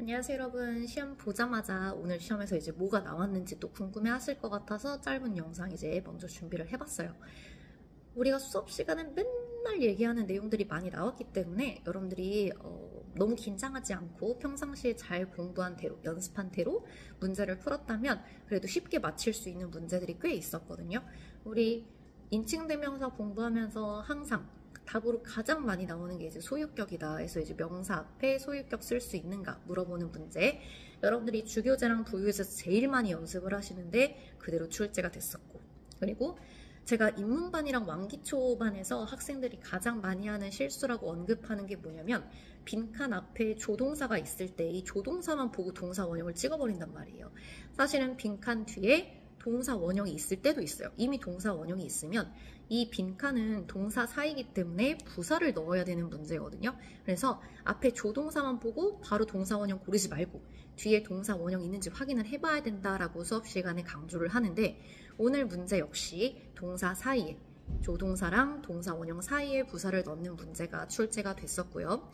안녕하세요 여러분. 시험 보자마자 오늘 시험에서 이제 뭐가 나왔는지 또 궁금해 하실 것 같아서 짧은 영상 이제 먼저 준비를 해봤어요. 우리가 수업 시간에 맨날 얘기하는 내용들이 많이 나왔기 때문에 여러분들이 어, 너무 긴장하지 않고 평상시에 잘 공부한 대로 연습한 대로 문제를 풀었다면 그래도 쉽게 맞힐 수 있는 문제들이 꽤 있었거든요. 우리 인칭대명사 공부하면서 항상 답으로 가장 많이 나오는 게 이제 소유격이다. 그래서 이제 명사 앞에 소유격 쓸 수 있는가 물어보는 문제. 여러분들이 주교재랑 부유에서 제일 많이 연습을 하시는데 그대로 출제가 됐었고. 그리고 제가 인문반이랑 왕기초반에서 학생들이 가장 많이 하는 실수라고 언급하는 게 뭐냐면 빈칸 앞에 조동사가 있을 때 이 조동사만 보고 동사 원형을 찍어버린단 말이에요. 사실은 빈칸 뒤에 동사 원형이 있을 때도 있어요. 이미 동사 원형이 있으면 이 빈칸은 동사 사이기 때문에 부사를 넣어야 되는 문제거든요. 그래서 앞에 조동사만 보고 바로 동사 원형 고르지 말고 뒤에 동사 원형 있는지 확인을 해봐야 된다라고 수업 시간에 강조를 하는데 오늘 문제 역시 동사 사이에 조동사랑 동사 원형 사이에 부사를 넣는 문제가 출제가 됐었고요.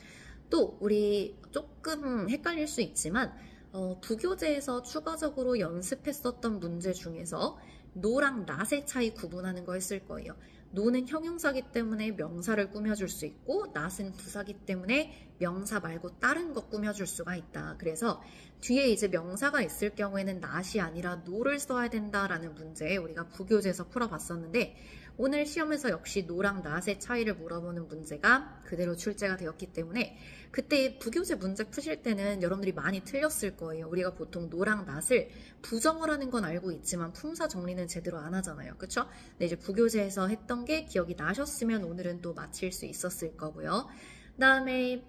또 우리 조금 헷갈릴 수 있지만 어, 부교재에서 추가적으로 연습했었던 문제 중에서 노랑 낫의 차이 구분하는 거 했을 거예요. no는 형용사기 때문에 명사를 꾸며줄 수 있고 not은 부사기 때문에 명사 말고 다른 거 꾸며줄 수가 있다. 그래서 뒤에 이제 명사가 있을 경우에는 not이 아니라 no를 써야 된다라는 문제 우리가 부교재에서 풀어봤었는데 오늘 시험에서 역시 no랑 not의 차이를 물어보는 문제가 그대로 출제가 되었기 때문에 그때 부교재 문제 푸실 때는 여러분들이 많이 틀렸을 거예요. 우리가 보통 no랑 not을 부정을 하는 건 알고 있지만 품사 정리는 제대로 안 하잖아요. 그쵸? 근데 이제 부교재에서 했던 게 기억이 나셨으면 오늘은 또 맞힐 수 있었을 거고요. 그 다음에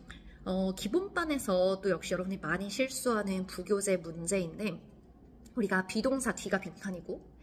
어, 기본반에서 또 역시 여러분이 많이 실수하는 부교재 문제인데 우리가 be동사 뒤가 빈칸이고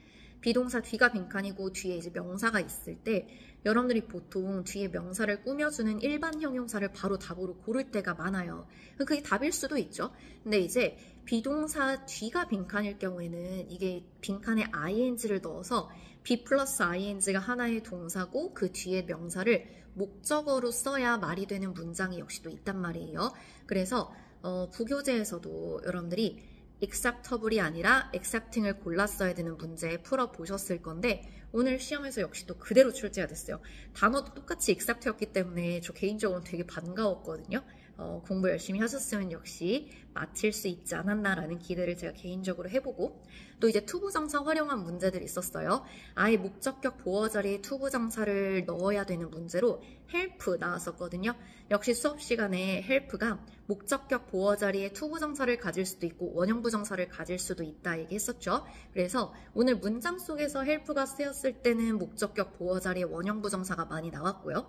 be동사 뒤가 빈칸이고 뒤에 이제 명사가 있을 때 여러분들이 보통 뒤에 명사를 꾸며주는 일반 형용사를 바로 답으로 고를 때가 많아요. 그게 답일 수도 있죠. 근데 이제 be동사 뒤가 빈칸일 경우에는 이게 빈칸에 ing를 넣어서 be 플러스 ing가 하나의 동사고 그 뒤에 명사를 목적어로 써야 말이 되는 문장이 역시 또 있단 말이에요. 그래서 어, 부교재에서도 여러분들이 acceptable이 아니라 accepting을 골랐어야 되는 문제 풀어보셨을 건데 오늘 시험에서 역시 또 그대로 출제가 됐어요. 단어도 똑같이 accept였기 때문에 저 개인적으로 되게 반가웠거든요. 어, 공부 열심히 하셨으면 역시 맞힐 수 있지 않았나라는 기대를 제가 개인적으로 해보고 또 이제 투부정사 활용한 문제들이 있었어요. 아예 목적격 보어 자리에 투부정사를 넣어야 되는 문제로 help 나왔었거든요. 역시 수업 시간에 help가 목적격 보어 자리에 투부정사를 가질 수도 있고 원형부정사를 가질 수도 있다 얘기했었죠. 그래서 오늘 문장 속에서 help가 쓰였을 때는 목적격 보어 자리에 원형부정사가 많이 나왔고요.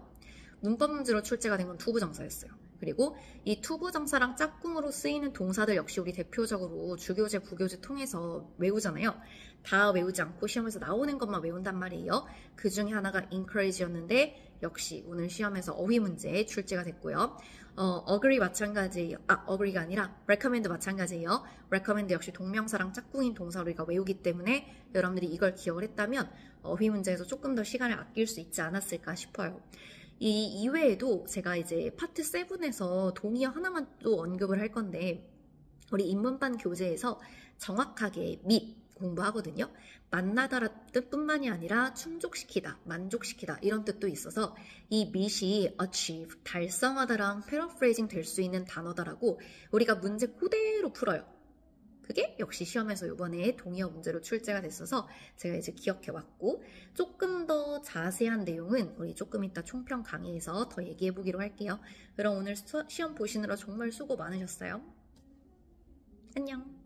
문법 문제로 출제가 된 건 투부정사였어요. 그리고 이 투부정사랑 짝꿍으로 쓰이는 동사들 역시 우리 대표적으로 주교재, 부교재 통해서 외우잖아요. 다 외우지 않고 시험에서 나오는 것만 외운단 말이에요. 그 중에 하나가 encourage였는데 역시 오늘 시험에서 어휘 문제 출제가 됐고요. 어, agree 마찬가지예요. 아, agree가 아니라 recommend 마찬가지예요. recommend 역시 동명사랑 짝꿍인 동사 우리가 외우기 때문에 여러분들이 이걸 기억을 했다면 어휘 문제에서 조금 더 시간을 아낄 수 있지 않았을까 싶어요. 이 이외에도 제가 이제 파트 7에서 동의어 하나만 또 언급을 할 건데 우리 인문반 교재에서 정확하게 및 공부하거든요. 만나다라 뜻뿐만이 아니라 충족시키다, 만족시키다 이런 뜻도 있어서 이 meet이 achieve, 달성하다랑 paraphrasing 될 수 있는 단어다라고 우리가 문제 그대로 풀어요. 그게 역시 시험에서 이번에 동의어 문제로 출제가 됐어서 제가 이제 기억해 왔고 조금 더 자세한 내용은 우리 조금 이따 총평 강의에서 더 얘기해 보기로 할게요. 그럼 오늘 시험 보시느라 정말 수고 많으셨어요. 안녕.